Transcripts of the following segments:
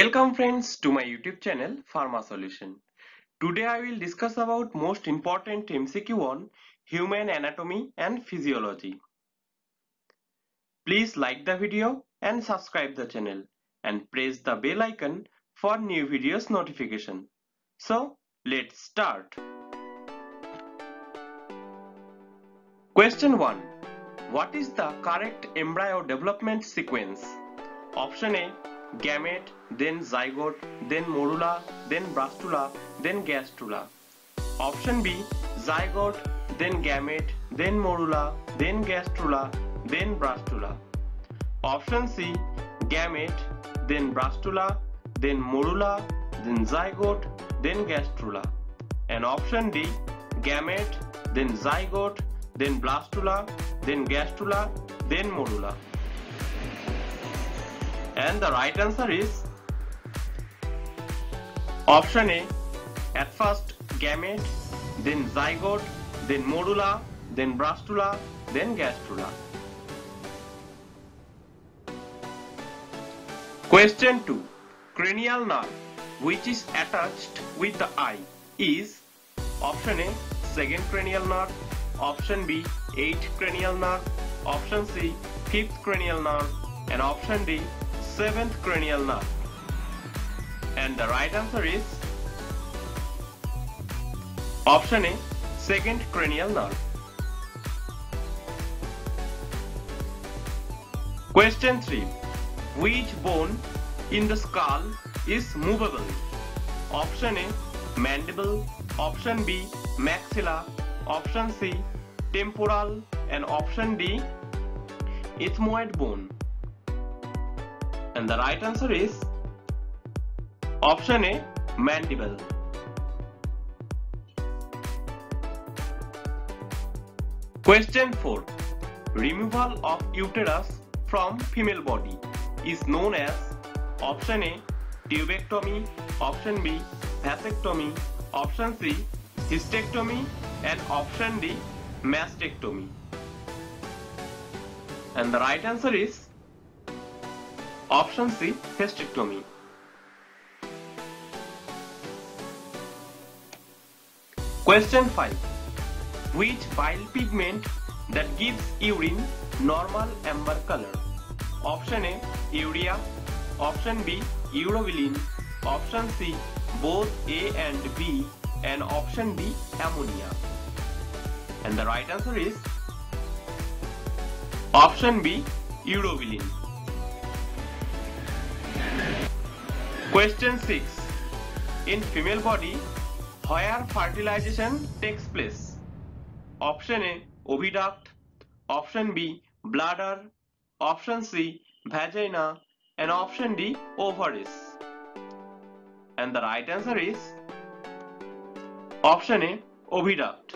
Welcome friends to my YouTube channel Pharma Solution. Today I will discuss about most important MCQ on human anatomy and physiology. Please like the video and subscribe the channel and press the bell icon for new videos notification. So let's start. Question 1. What is the correct embryo development sequence? Option A gamete, then zygote, then morula, then blastula, then gastrula. Option B zygote, then gamete, then morula, then gastrula, then blastula. Option C gamete, then blastula, then morula, then zygote, then gastrula. And option D gamete, then zygote, then blastula, then gastrula, then morula. And the right answer is option A. At first gamete, then zygote, then morula, then blastula, then gastrula. Question 2. Cranial nerve which is attached with the eye is option A. Second cranial nerve, option B. Eighth cranial nerve, option C. Fifth cranial nerve, and option D seventh cranial nerve? And the right answer is option A, second cranial nerve. Question 3. Which bone in the skull is movable? Option A, mandible, option B, maxilla, option C, temporal, and option D, ethmoid bone. And the right answer is option A mandible. Question 4. Removal of uterus from female body is known as option A tubectomy, option B vasectomy, option C hysterectomy and option D mastectomy. And the right answer is Option C hysterectomy. Question 5. Which bile pigment that gives urine normal amber color? Option A urea, option B urobilin, option C both A and B and option D ammonia. And the right answer is option B urobilin. Question 6. In female body, where fertilization takes place? Option A. Oviduct. Option B. Bladder. Option C. Vagina. And option D. Ovaries. And the right answer is option A. Oviduct.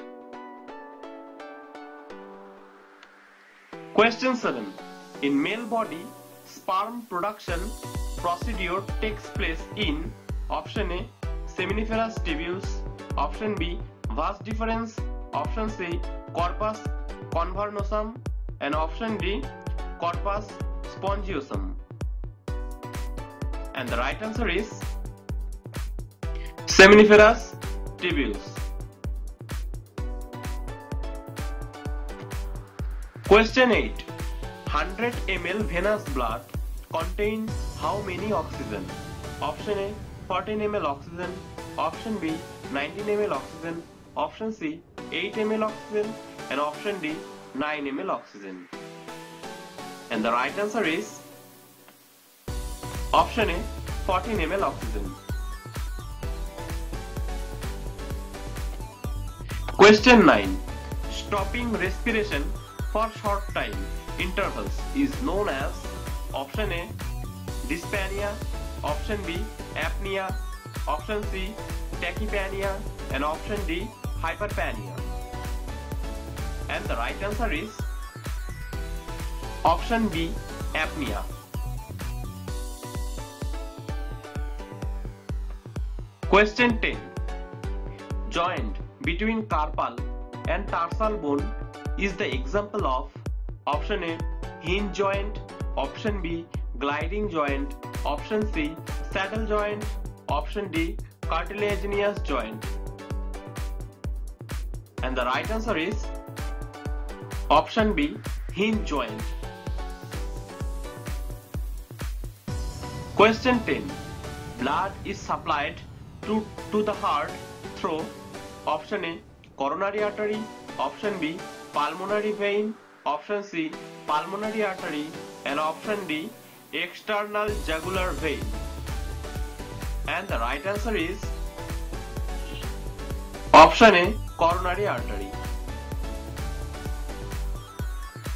Question 7. In male body, sperm production procedure takes place in option A seminiferous tubules, option B vas deferens, option C corpus cavernosum and option D corpus spongiosum. And the right answer is seminiferous tubules. Question 8. 100 ml venous blood contain how many oxygen? Option A 14 ml oxygen, option B 19 ml oxygen, option C 8 ml oxygen and option D 9 ml oxygen. And the right answer is option A 14 ml oxygen. Question 9. Stopping respiration for short time intervals is known as Option A dyspnea, option B apnea, option C tachypnea and option D hyperpnea. And the right answer is option B apnea. Question 10. Joint between carpal and tarsal bone is the example of option A hinge joint Option B gliding joint. Option C, saddle joint. Option D, cartilaginous joint. And the right answer is option B, hinge joint. Question 10. Blood is supplied to, to the heart through option A, coronary artery, option B, pulmonary vein, option C, pulmonary artery, and option D, external jugular vein. And the right answer is option A, coronary artery.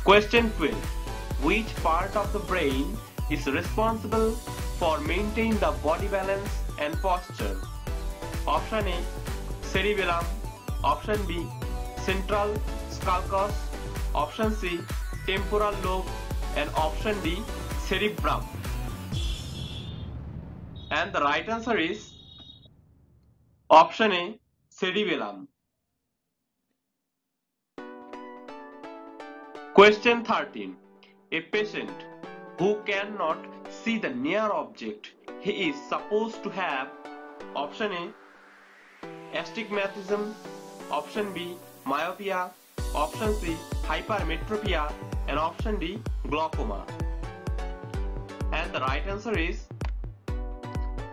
Question 12. Which part of the brain is responsible for maintaining the body balance and posture? Option A, cerebellum. Option B, central sulcus. Option C, temporal lobe. And option D, cerebrum. And the right answer is option A, cerebellum. Question 13. A patient who cannot see the near object he is supposed to have option A astigmatism option B myopia option C hypermetropia and option D glaucoma and the right answer is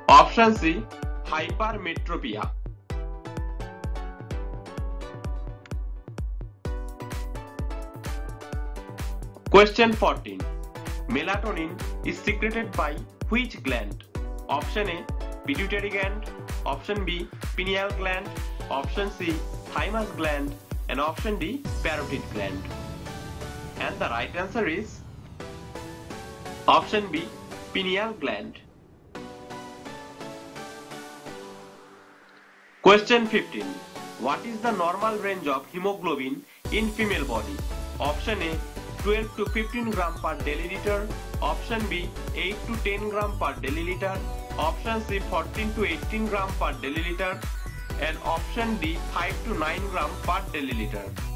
option C hypermetropia Question 14. Melatonin is secreted by which gland? Option A. Pituitary gland. Option B. Pineal gland. Option C. Thymus gland. And option D. Parotid gland. And the right answer is option B. Pineal gland. Question 15. What is the normal range of hemoglobin in female body? Option A 12 to 15 gram per deciliter. Option B 8 to 10 gram per deciliter. Option C 14 to 18 gram per deciliter. And option D 5 to 9 gram per deciliter.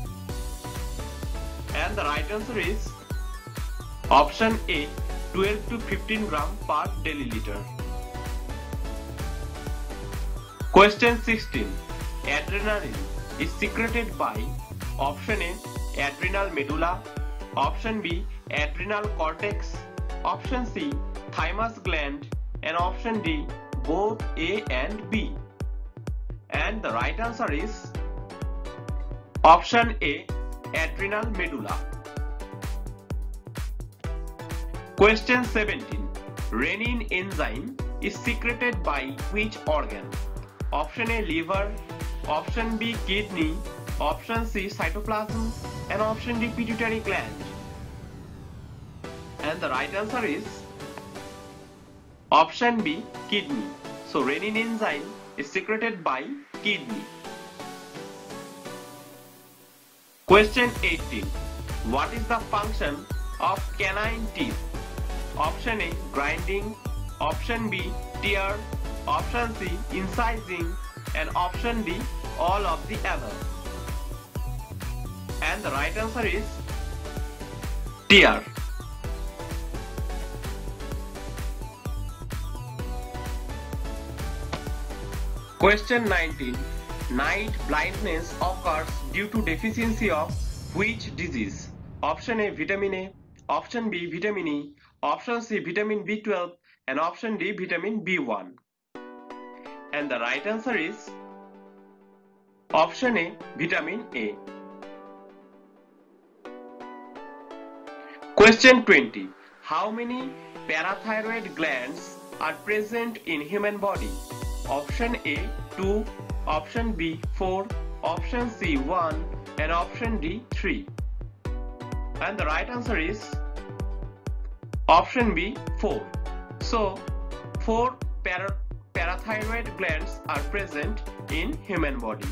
And the right answer is option A 12 to 15 gram per deciliter. Question 16. Adrenaline is secreted by option A adrenal medulla Option B adrenal cortex. Option C thymus gland and option D both A and B. And the right answer is option A adrenal medulla. Question 17. Renin enzyme is secreted by which organ? Option A liver, option B kidney, option C cytoplasm and option D pituitary gland. And the right answer is option B kidney. So renin enzyme is secreted by kidney. Question 18. What is the function of canine teeth? Option A grinding, option B tear, option C incising and option D all of the above. And the right answer is tear. Question 19. Night blindness occurs due to deficiency of which disease? Option A vitamin A, option B vitamin E, option C vitamin B12 and option D vitamin B1. And the right answer is option A vitamin A. Question 20. How many parathyroid glands are present in human body? Option A 2, option B 4, option C 1 and option D 3. And the right answer is option B 4. So 4 para parathyroid glands are present in human body.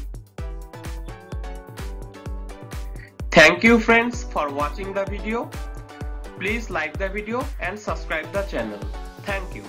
Thank you friends for watching the video. Please like the video and subscribe the channel. Thank you.